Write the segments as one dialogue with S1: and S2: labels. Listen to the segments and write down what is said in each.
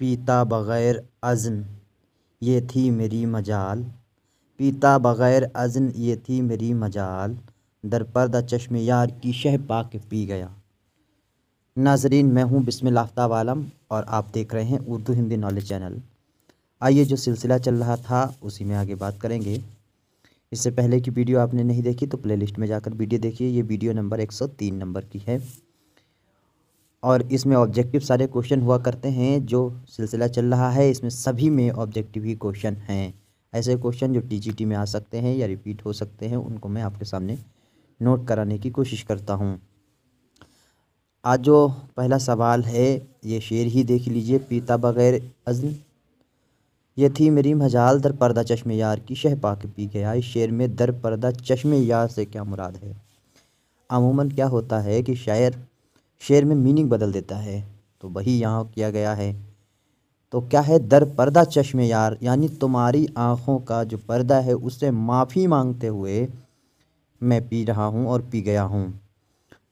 S1: पीता बग़ैर अज़्न, ये थी मेरी मजाल। पीता बग़ैर अज़्न, ये थी मेरी मजाल। दर पर्दा चश्म यार की शह पा के पी गया। नाजरीन, मैं हूँ बिस्मिल आफ्ताब आलम और आप देख रहे हैं उर्दू हिंदी नॉलेज चैनल। आइए, जो सिलसिला चल रहा था, उसी में आगे बात करेंगे। इससे पहले की वीडियो आपने नहीं देखी तो प्लेलिस्ट में जाकर वीडियो देखिए। ये वीडियो नंबर 103 नंबर की है। और इसमें ऑब्जेक्टिव सारे क्वेश्चन हुआ करते हैं, जो सिलसिला चल रहा है, इसमें सभी में ऑब्जेक्टिव ही क्वेश्चन हैं। ऐसे क्वेश्चन जो टीजीटी में आ सकते हैं या रिपीट हो सकते हैं, उनको मैं आपके सामने नोट कराने की कोशिश करता हूँ। आज जो पहला सवाल है, ये शेर ही देख लीजिए, पीता बग़ैर अज़न। ये थी मेरी मजाल दर पर्दा चश्मे यार की शह पाक पी गया। इस शेर में दर पर्दा चश्मे यार से क्या मुराद है? अमूमन क्या होता है कि शायर शेर में मीनिंग बदल देता है। तो वही यहाँ किया गया है। तो क्या है? दर पर्दा चश्म यार, यानी तुम्हारी आँखों का जो पर्दा है उससे माफ़ी मांगते हुए मैं पी रहा हूँ और पी गया हूँ।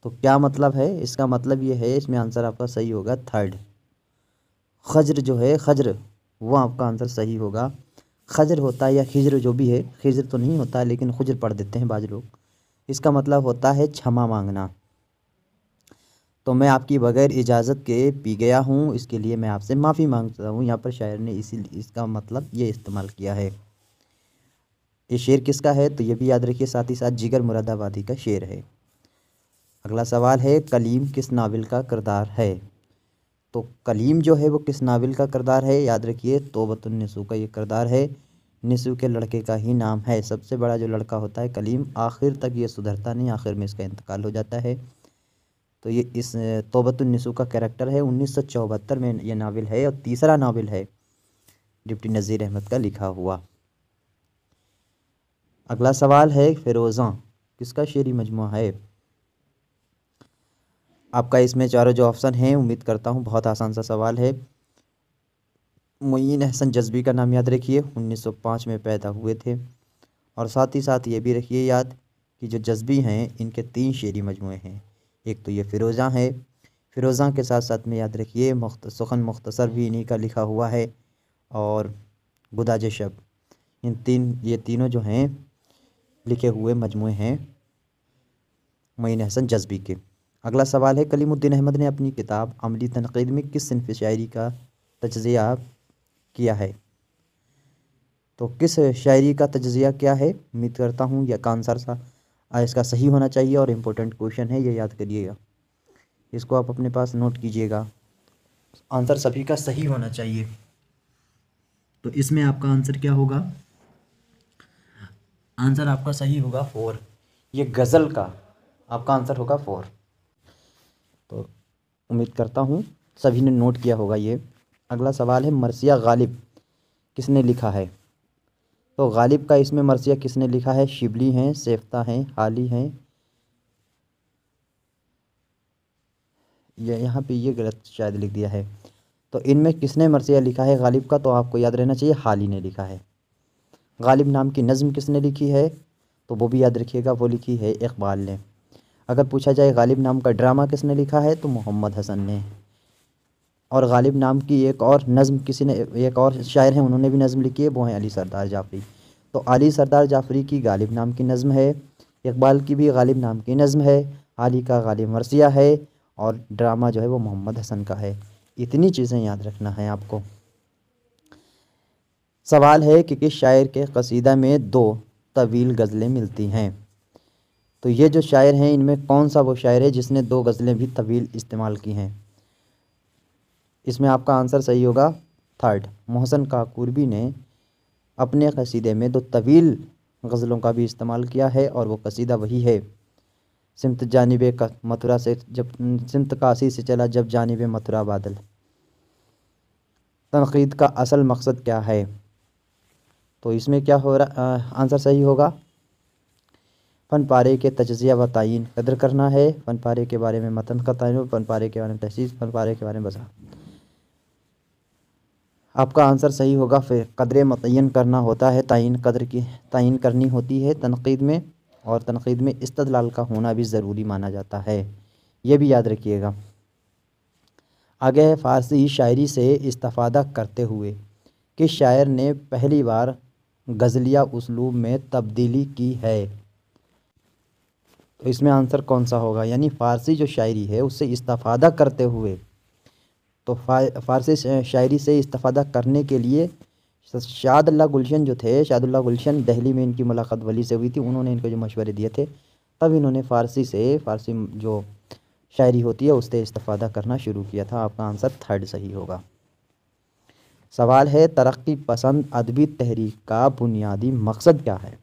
S1: तो क्या मतलब है? इसका मतलब ये है, इसमें आंसर आपका सही होगा, थर्ड। खजर जो है, खजर, वो आपका आंसर सही होगा। खजर होता है या खिजर जो भी है, खिजर तो नहीं होता, लेकिन खुजर पढ़ देते हैं बाज लोग। इसका मतलब होता है क्षमा मांगना। तो मैं आपकी बग़ैर इजाज़त के पी गया हूँ। इसके लिए मैं आपसे माफ़ी माँगता हूँ। यहाँ पर शायर ने इसी, इसका मतलब ये इस्तेमाल किया है। ये शेर किसका है? तो ये भी याद रखिए, साथ ही साथ जिगर मुरादाबादी का शेर है। अगला सवाल है, कलीम किस नावल का किरदार है? तो कलीम जो है वो किस नावल का करदार है? याद रखिए तोबतुलनसू का ये करदार है। नसू के लड़के का ही नाम है। सबसे बड़ा जो लड़का होता है कलीम, आखिर तक ये सुधरता नहीं, आखिर में इसका इंतकाल हो जाता है। तो ये इस तोबतुलनसू का कैरेक्टर है। उन्नीस सौ चौहत्तर में ये नावल है और तीसरा नावल है, डिप्टी नज़ीर अहमद का लिखा हुआ। अगला सवाल है फ़िरोज़ा, किसका शेरी मजमू है? आपका इसमें चारों जो ऑप्शन हैं, उम्मीद करता हूँ बहुत आसान सा सवाल है। मुइन अहसन जज्बी का नाम याद रखिए 1905 में पैदा हुए थे। और साथ ही साथ ये भी रखिए याद कि जो जज्बी हैं, इनके तीन शेरी मजमू हैं। एक तो ये फ़िरोज़ा है। फ़िरोज़ा के साथ साथ में याद रखिए, मुख्त, सुखन मुख्तसर भी इन्हीं का लिखा हुआ है और गुदाज शब इन तीन, ये तीनों जो हैं, लिखे हुए मजमू हैं मुइन हसन जज्बी के। अगला सवाल है, कलीमुद्दीन अहमद ने अपनी किताब अमली तनकीद में किस सिनफ शायरी का तजिया किया है? तो किस शायरी का तजिया क्या है? उम्मीद करता हूँ यह आंसर सा इसका सही होना चाहिए और इम्पोर्टेंट क्वेश्चन है, ये याद करिएगा। इसको आप अपने पास नोट कीजिएगा। आंसर सभी का सही होना चाहिए। तो इसमें आपका आंसर क्या होगा? आंसर आपका सही होगा फोर ये गज़ल का आपका आंसर होगा फोर तो उम्मीद करता हूँ सभी ने नोट किया होगा ये। अगला सवाल है, मरसिया गालिब किसने लिखा है? तो गालिब का इसमें मरसिया किसने लिखा है? शिबली हैं, सेफ्ता हैं, हाली हैं। ये यहाँ पे ये गलत शायद लिख दिया है। तो इनमें किसने मरसिया लिखा है? गालिब का तो आपको याद रहना चाहिए, हाली ने लिखा है। गालिब नाम की नज़म किसने लिखी है? तो वो भी याद रखिएगा, वो लिखी है इकबाल ने। अगर पूछा जाए गालिब नाम का ड्रामा किसने लिखा है? तो मोहम्मद हसन ने। और गालिब नाम की एक और नज़म किसी ने, एक और शायर हैं, उन्होंने भी नज़म लिखी है, वो हैं अली सरदार जाफरी। तो अली सरदार जाफरी की गालिब नाम की नज़म है, इकबाल की भी गालिब नाम की नज़म है अली का गालिब मरसिया है, और ड्रामा जो है वो मोहम्मद हसन का है। इतनी चीज़ें याद रखना है आपको। सवाल है कि किस शायर के कसीदा में दो तवील गज़लें मिलती हैं? तो ये जो शायर हैं, इनमें कौन सा वो शायर है जिसने दो गज़लें भी तवील इस्तेमाल की हैं? इसमें आपका आंसर सही होगा थर्ड। मोहसन काकूरबी ने अपने कसीदे में दो तवील गज़लों का भी इस्तेमाल किया है और वो कसीदा वही है। सिमत जानब मथुरा से जब, सिमत काशी से चला जब जानब मथुरा बादल। तनकीद का असल मकसद क्या है? तो इसमें क्या हो रहा आंसर सही होगा? फ़न पारे के तजिया व तयन कदर करना है। फ़न पारे के बारे में मतन का तयन फ़न पारे के बारे में तहसीस फ़न पारे के बारे में बसा आपका आंसर सही होगा। फिर कदर मुतन करना होता है तयन कदर की तयन करनी होती है तनकीद में और तनकीद में इस्तदलाल का होना भी ज़रूरी माना जाता है। ये भी याद रखिएगा। आगे है फ़ारसी शायरी से इस्तफ़ादा करते हुए कि शायर ने पहली बार गज़लिया उसलूब में तब्दीली की है। तो इसमें आंसर कौन सा होगा? यानी फ़ारसी जो शायरी है, उससे इस्तफ़ादा करते हुए तो फ़ारसी शायरी से इस्तफ़ादा करने के लिए शादुल्ला गुलशन जो थे शादुल्ला गुलशन दहली में इनकी मुलाकात वली से हुई थी, उन्होंने इनको जो मशवरे दिए थे, तब इन्होंने फ़ारसी से, फ़ारसी जो शायरी होती है, उससे इस्तफ़ादा करना शुरू किया था। आपका आंसर थर्ड सही होगा। सवाल है, तरक्की पसंद अदबी तहरीक का बुनियादी मकसद क्या है?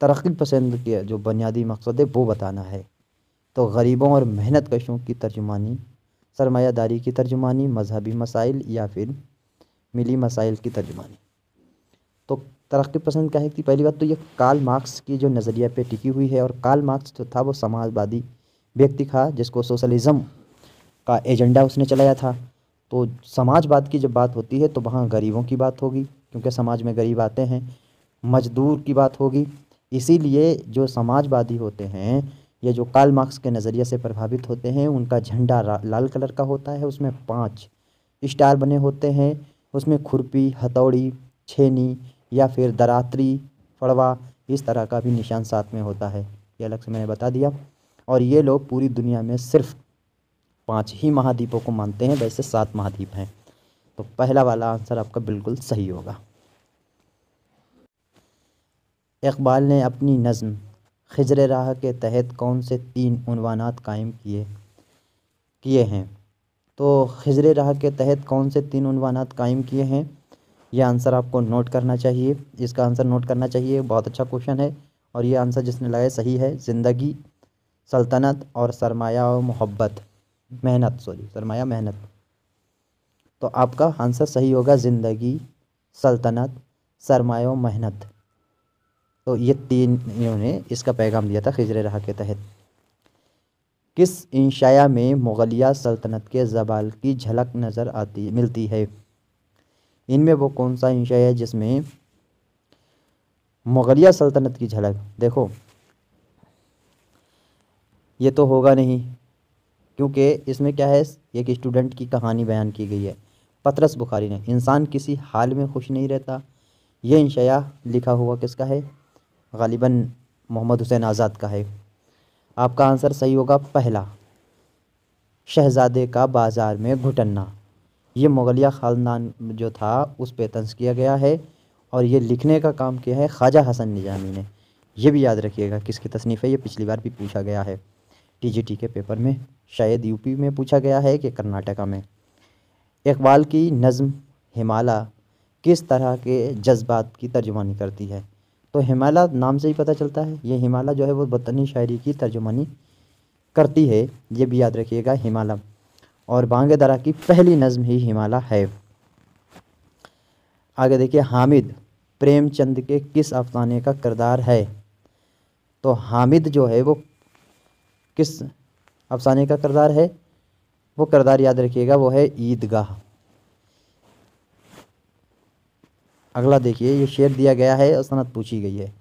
S1: तरक्की पसंद के, जो बुनियादी मकसद है, वो बताना है। तो गरीबों और मेहनत कशों की तर्जुमानी सरमायादारी की तर्जुमानी, मजहबी मसाइल या फिर मिली मसाइल की तर्जुमानी। तो तरक्की पसंद क्या है कि पहली बात तो ये काल मार्क्स की जो नज़रिया पे टिकी हुई है और काल मार्क्स जो था वो समाजवादी व्यक्ति था जिसको सोशलिज़म का एजेंडा उसने चलाया था। तो समाजवाद की जब बात होती है तो वहाँ गरीबों की बात होगी क्योंकि समाज में गरीब आते हैं, मजदूर की बात होगी। इसीलिए जो समाजवादी होते हैं या जो काल मार्क्स के नज़रिए से प्रभावित होते हैं, उनका झंडा लाल कलर का होता है, उसमें पाँच स्टार बने होते हैं, उसमें खुरपी, हथौड़ी, छेनी या फिर दरात्री, फड़वा, इस तरह का भी निशान साथ में होता है। ये अलग से मैंने बता दिया। और ये लोग पूरी दुनिया में सिर्फ़ पाँच ही महाद्वीपों को मानते हैं, वैसे सात महाद्वीप हैं। तो पहला वाला आंसर आपका बिल्कुल सही होगा। इकबाल ने अपनी नज़म खजर राह के तहत कौन से तीन उनवानात कायम किए किए हैं? तो खजर राह के तहत कौन से तीन उनवानात कायम किए हैं? यह आंसर आपको नोट करना चाहिए। इसका आंसर नोट करना चाहिए। बहुत अच्छा क्वेश्चन है और ये आंसर जिसने लगाया सही है। ज़िंदगी, सल्तनत और सरमाया और मोहब्बत। मेहनत सॉरी सरमाया, मेहनत। तो आपका आंसर सही होगा। ज़िंदगी, सल्तनत, सरमाया मेहनत। तो ये तीन इन्होंने इसका पैगाम दिया था खजर रहा के तहत। किस इंशाया में मुगलिया सल्तनत के जबाल की झलक नज़र आती, मिलती है? इनमें वो कौन सा इंशाया है जिसमें मुगलिया सल्तनत की झलक? देखो, ये तो होगा नहीं, क्योंकि इसमें क्या है? एक स्टूडेंट की कहानी बयान की गई है। पतरस बुखारी ने, इंसान किसी हाल में खुश नहीं रहता? यह इंशाया लिखा हुआ किसका है? गालिबा मोहम्मद हुसैन आज़ाद का है। आपका आंसर सही होगा पहला, शहज़ादे का बाज़ार में घुटन्ना। ये मुगलिया ख़ानदान जो था, उस पर तंज किया गया है और ये लिखने का काम किया है ख्वाजा हसन निजामी ने। यह भी याद रखिएगा किसकी तसनीफ़ है, ये पिछली बार भी पूछा गया है। टीजीटी के पेपर में, शायद यूपी में पूछा गया है कि कर्नाटका में। इकबाल की नज़म हिमाला किस तरह के जज्बात की तर्जुमानी करती है? तो हिमालय नाम से ही पता चलता है। ये हिमालय जो है वो बतनी शायरी की तर्जुमानी करती है। ये भी याद रखिएगा, हिमालय। और बांगे दरा की पहली नज़म ही हिमालय है। आगे देखिए, हामिद, प्रेमचंद के किस अफसाने का किरदार है? तो हामिद जो है वो किस अफसाने का किरदार है? वो किरदार याद रखिएगा, वो है ईदगाह। अगला देखिए, ये शेर दिया गया है, और सनत पूछी गई है।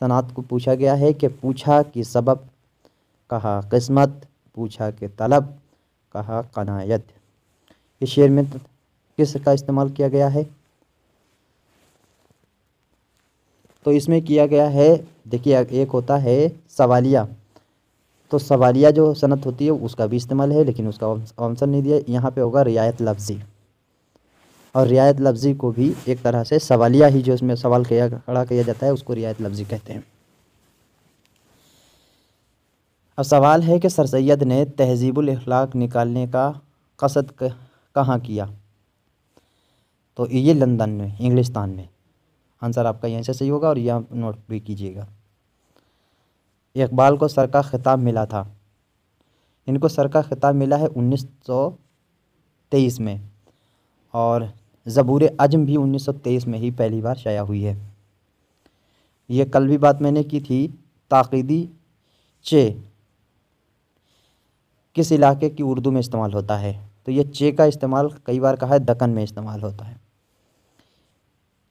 S1: सनात को पूछा गया है कि पूछा कि सबब, कहा किस्मत, पूछा कि तलब, कहा कनायत। इस शेर में किस का इस्तेमाल किया गया है? तो इसमें किया गया है, देखिए, एक होता है सवालिया। तो सवालिया जो सनत होती है, उसका भी इस्तेमाल है, लेकिन उसका आंसर नहीं दिया। यहाँ पे होगा रियायत लफ्ज़ी। और रियायत लफ्ज़ी को भी एक तरह से सवालिया ही जो इसमें सवाल किया, खड़ा किया जाता है, उसको रियायत लफ्ज़ी कहते हैं। अब सवाल है कि सर सैद ने तहजीबुल अखलाक निकालने का कसद कहाँ किया? तो ये लंदन में, इंग्लिस्तान में। आंसर आपका यहीं से सही होगा और यह नोट भी कीजिएगा। इकबाल को सर का ख़िताब मिला था। इनको सर का ख़िताब मिला है उन्नीस सौ तेईस में। और ज़बूर अजम भी 1923 में ही पहली बार शाया हुई है। ये कल भी बात मैंने की थी, ताक़ीदी चे किस इलाके की उर्दू में इस्तेमाल होता है? तो ये चे का इस्तेमाल कई बार कहा है दक्कन में इस्तेमाल होता है।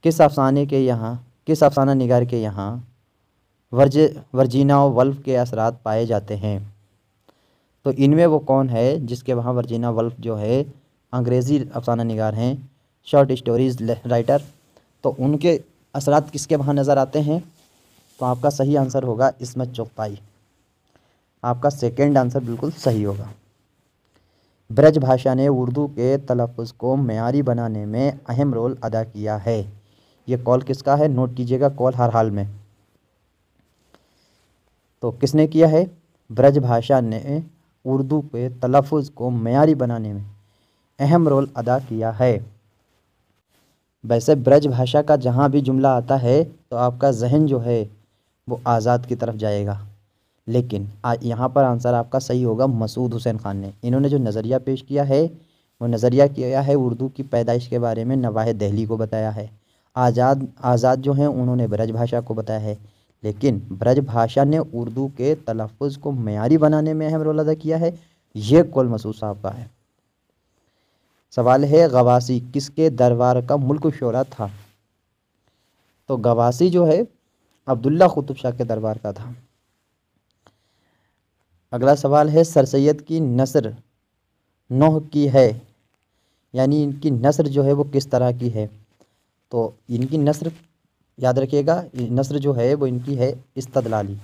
S1: किस अफसाने के यहाँ, किस अफसाना निगार के यहाँ वर्ज, वर्जीना वल्फ के असरात पाए जाते हैं? तो इनमें वो कौन है जिसके वहाँ वर्जीना वल्फ जो है, अंग्रेज़ी अफसाना निगार हैं? शॉर्ट स्टोरीज राइटर तो उनके असरात किसके वहाँ नज़र आते हैं? तो आपका सही आंसर होगा इसमें चौपाई। आपका सेकेंड आंसर बिल्कुल सही होगा। ब्रज भाषा ने उर्दू के तलफ़ को मैारी बनाने में अहम रोल अदा किया है। ये कॉल किसका है? नोट कीजिएगा कॉल हर हाल में। तो किसने किया है? ब्रज भाषा ने उर्दू के तलफ़ को मैारी बनाने में अहम रोल अदा किया है। वैसे ब्रज भाषा का जहाँ भी जुमला आता है तो आपका जहन जो है, वो आज़ाद की तरफ़ जाएगा। लेकिन यहाँ पर आंसर आपका सही होगा मसूद हुसैन ख़ान ने। इन्होंने जो नज़रिया पेश किया है, वो नज़रिया किया है उर्दू की पैदाइश के बारे में नवाह दहली को बताया है। आज़ाद आज़ाद जो हैं, उन्होंने ब्रज भाषा को बताया है। लेकिन, ब्रज भाषा ने उर्दू के तलफ़ को मैारी बनाने में अहम रोल अदा किया है। ये कौल मसूद साहब का है। सवाल है, गवासी किसके दरबार का मुल्क शोरा था? तो गवासी जो है, अब्दुल्ला कुतुब शाह के दरबार का था। अगला सवाल है, सर सैद की नसर नोह की है? यानी इनकी नसर जो है, वो किस तरह की है? तो इनकी नसर, याद रखिएगा नसर जो है, वो इनकी है इस्तदलाली।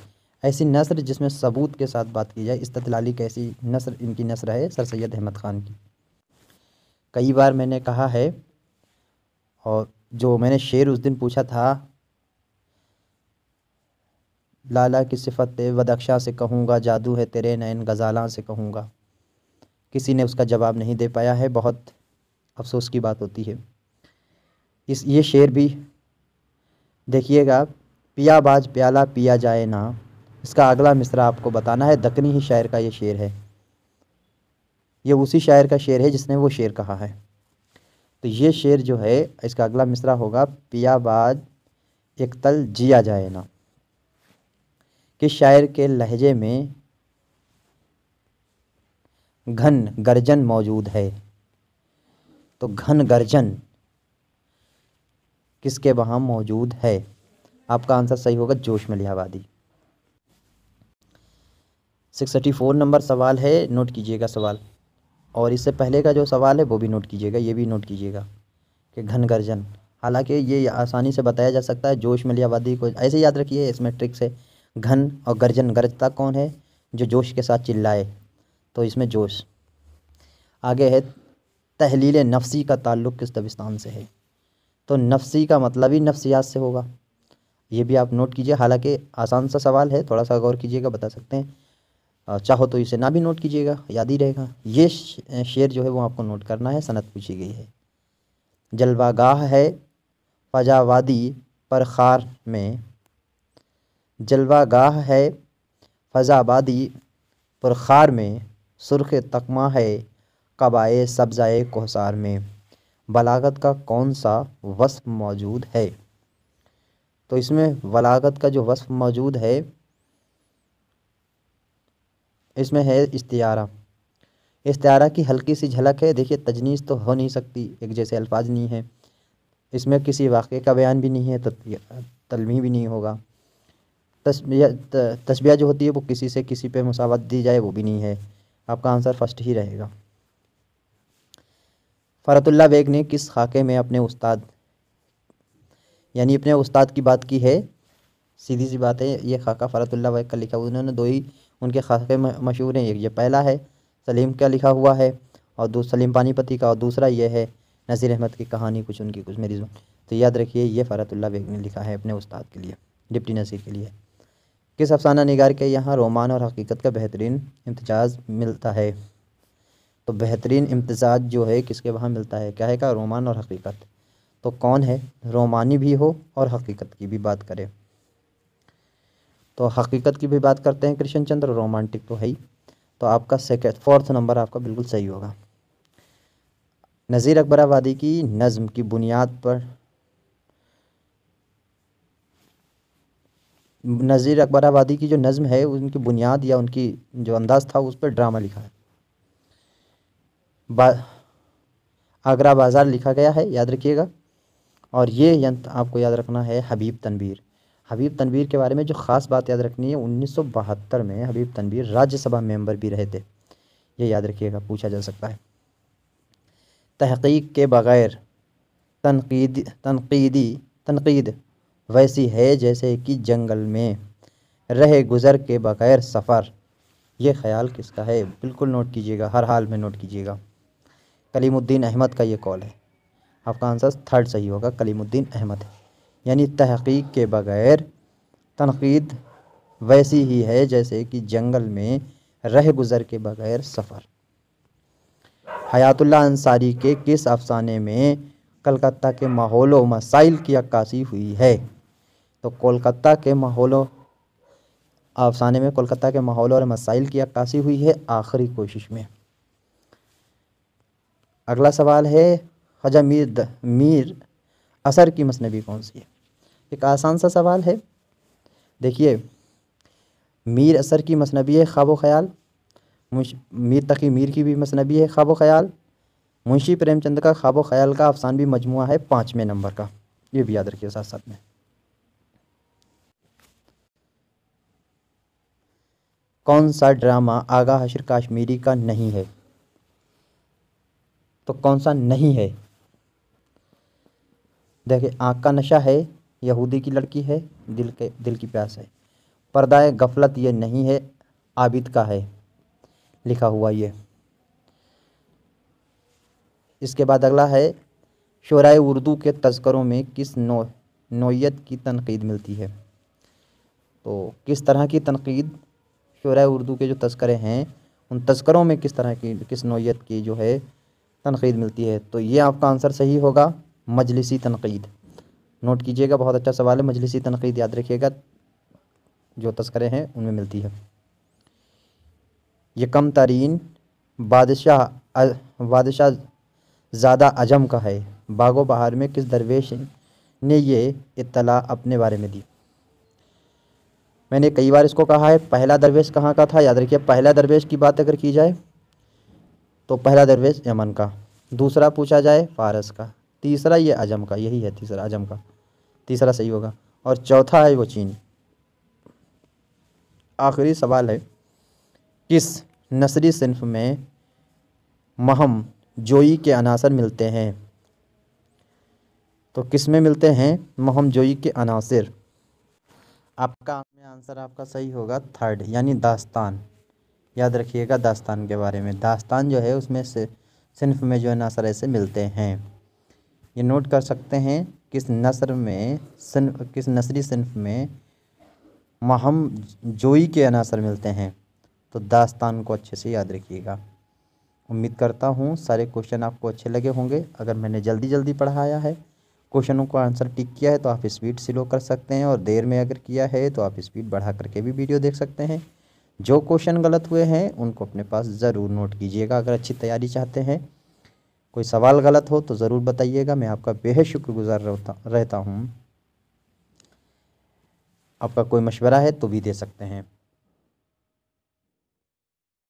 S1: ऐसी नसर जिसमें सबूत के साथ बात की जाए, इस्तदलाली कैसी नसर, इनकी नसर है, सर सैद अहमद ख़ान की। कई बार मैंने कहा है, और जो मैंने शेर उस दिन पूछा था, लाला की सिफत वदक्षा से कहूँगा, जादू है तेरे नैन गज़ाला से कहूँगा। किसी ने उसका जवाब नहीं दे पाया है, बहुत अफसोस की बात होती है। इस, ये शेर भी, देखिएगा, पिया बाज प्याला पिया जाए ना, इसका अगला मिसरा आपको बताना है दकनी ही शायर का ये शेर है। ये उसी शायर का शेर है जिसने वो शेर कहा है। तो ये शेर जो है, इसका अगला मिसरा होगा पियाबाज एक तल जिया जाए ना। कि शायर के लहजे में घन गर्जन मौजूद है। तो घन गर्जन किसके वहाँ मौजूद है? आपका आंसर सही होगा जोश में लिहाबादी सिक्स थर्टी फोर नंबर सवाल है, नोट कीजिएगा सवाल। और इससे पहले का जो सवाल है, वो भी नोट कीजिएगा, ये भी नोट कीजिएगा कि घन गर्जन हालाँकि ये आसानी से बताया जा सकता है, जोश मलियाबादी को, ऐसे याद रखिए इसमें ट्रिक्स है घन और गर्जन गरजता कौन है? जो जोश के साथ चिल्लाए तो इसमें जोश। आगे है, तहलील नफसी का ताल्लुक़ किस दबिस्तान से है? तो नफसी का मतलब ही नफसियात से होगा। ये भी आप नोट कीजिए, हालाँकि आसान सा सवाल है, थोड़ा सा गौर कीजिएगा, बता सकते हैं। चाहो तो इसे ना भी नोट कीजिएगा, याद ही रहेगा। ये शेर जो है वो आपको नोट करना है, सनत पूछी गई है। जलवागाह है फजावादी पर खार में। जलवागाह है फजाबादी पर खार में। सुर्ख तकमा है कबाए सब्ज़ाए कोहसार में। बलागत का कौन सा वस्फ मौजूद है? तो इसमें बलागत का जो वस्फ मौजूद है इसमें है इस्तारा इस्तारा की हल्की सी झलक है। देखिए तजनीस तो हो नहीं सकती। एक जैसे अल्फाज नहीं है। इसमें किसी वाक़े का बयान भी नहीं है तो तलमी भी नहीं होगा। तस्बिया जो होती है, वो किसी से किसी पे मुसावत दी जाए, वो भी नहीं है। आपका आंसर फ़र्स्ट ही रहेगा। फ़रतुल्ला बेग ने किस खाके में अपने उस्ताद, यानी अपने उस्ताद की बात की है? सीधी सी बात है, ये खाका फ़रतुल्ला बेग का लिखा उन्होंने दो ही उनके खाके मशहूर हैं। ये पहला है, सलीम का लिखा हुआ है, और सलीम पानीपति का, और दूसरा ये है नज़ीर अहमद की कहानी, कुछ उनकी, कुछ मेरी तो याद रखिए, ये फ़रतुल्ला बेग ने लिखा है अपने उस्ताद के लिए, डिप्टी नज़ीर के लिए। किस अफसाना निगार के यहाँ रोमान और हकीकत का बेहतरीन इम्तजाज़ मिलता है? तो बेहतरीन इम्तजाज जो है, किसके वहाँ मिलता है? क्या है का रोमान और हकीकत। तो कौन है? रोमानी भी हो और हकीकत की भी बात करें। तो हकीकत की भी बात करते हैं कृष्ण चंद्र रोमांटिक तो है ही। तो आपका सेकेंड फोर्थ नंबर आपका बिल्कुल सही होगा। नज़ीर अकबर आबादी की नज़म की बुनियाद पर नज़ीर अकबर आबादी की जो नज़म है, उनकी बुनियाद या उनकी जो अंदाज़ था, उस पर ड्रामा लिखा है। बा, आगरा बाज़ार लिखा गया है, याद रखिएगा। और ये यंत्र आपको याद रखना है, हबीब तनवीर। हबीब तनवीर के बारे में जो ख़ास बात याद रखनी है, उन्नीस सौ बहत्तर में हबीब तनवीर राज्यसभा मेंबर भी रहे थे। ये याद रखिएगा, पूछा जा सकता है। तहकीक के बग़ैर तनकीद, तनकीदी, तनकीद वैसी है जैसे कि जंगल में रहे गुज़र के बग़ैर सफ़र। ये ख्याल किसका है? बिल्कुल नोट कीजिएगा, हर हाल में नोट कीजिएगा। कलीमुद्दीन अहमद का ये कॉल है। आपका आंसर थर्ड सही होगा, कलीमुद्दीन अहमद यानी तहकीक के बग़ैर, तनकीद वैसी ही है जैसे कि जंगल में रह गुज़र के बग़ैर सफ़र। हयातुल्ला अंसारी के किस अफसाने में कलकत्ता के माहौल व मसाइल की अक्कासी हुई है? तो कोलकाता के माहौल अफसाने में कोलकाता के माहौल और मसाइल की अक्कासी हुई है आखिरी कोशिश में। अगला सवाल है खजा मीर मीर असर की मसनबी कौन सी है? एक आसान सा सवाल है। देखिए, मीर असर की मसनबी है, ख्वाब ख्याल। मीर तकी मीर की भी मसनबी है, ख्वाब ख्याल। मुंशी प्रेमचंद का ख्वाब ख्याल का अफसान भी मजमू है पाँचवें नंबर का। ये भी याद रखिए साथ साथ में। कौन सा ड्रामा आगा हशर काश्मीरी का नहीं है? तो कौन सा नहीं है? देखिए, आँख का नशा है, यहूदी की लड़की है, दिल के, दिल की प्यास है। पर्दाए गफलत ये नहीं है, आबिद का है, लिखा हुआ ये। इसके बाद अगला है शुरा उर्दू के तस्करों में किस नो, नोयत की तनकीद मिलती है? तो किस तरह की तनकीद? शुरा उर्दू के जो तस्करे हैं, उन तस्करों में किस तरह की, किस नोयत की जो है, तनकीद मिलती है? तो ये आपका आंसर सही होगा। मजलिसी तनकीद। नोट कीजिएगा, बहुत अच्छा सवाल है, मजलिसी तनकीद याद रखिएगा, जो तस्करे हैं, उनमें मिलती है। ये कम तरीन बादशाह बादशाह ज़्यादा अजम का है। बागो बहार में किस दरवेश ने ये इतला अपने बारे में दी? मैंने कई बार इसको कहा है, पहला दरवेश कहाँ का था? याद रखिए, पहला दरवेश की बात अगर की जाए तो पहला दरवेश यमन का। दूसरा पूछा जाए, फ़ारस का। तीसरा ये अजम का, यही है तीसरा अजम का। तीसरा सही होगा। और चौथा है वो चीन। आखिरी सवाल है, किस नसरी सिंफ में महम जोई के अनासर मिलते हैं? तो किसमें मिलते हैं? महम जोई के अनासर। आपका आंसर आपका सही होगा, थर्ड, यानी दास्तान। याद रखिएगा दास्तान के बारे में। दास्तान जो है उसमें से सिनफ में जो है नसर ऐसे मिलते हैं। ये नोट कर सकते हैं किस नसर में, सन, किस नसरी सिनफ में महम जोई के अनासर मिलते हैं। तो दास्तान को अच्छे से याद रखिएगा। उम्मीद करता हूँ सारे क्वेश्चन आपको अच्छे लगे होंगे। अगर मैंने जल्दी जल्दी पढ़ाया है, क्वेश्चनों को आंसर टिक किया है तो आप स्पीड स्लो कर सकते हैं और देर में अगर किया है तो आप स्पीड बढ़ा करके भी वीडियो देख सकते हैं। जो क्वेश्चन गलत हुए हैं, उनको अपने पास ज़रूर नोट कीजिएगा अगर अच्छी तैयारी चाहते हैं। कोई सवाल गलत हो तो ज़रूर बताइएगा। मैं आपका बेहद शुक्रगुजार रहता रहता हूँ। आपका कोई मशवरा है तो भी दे सकते हैं।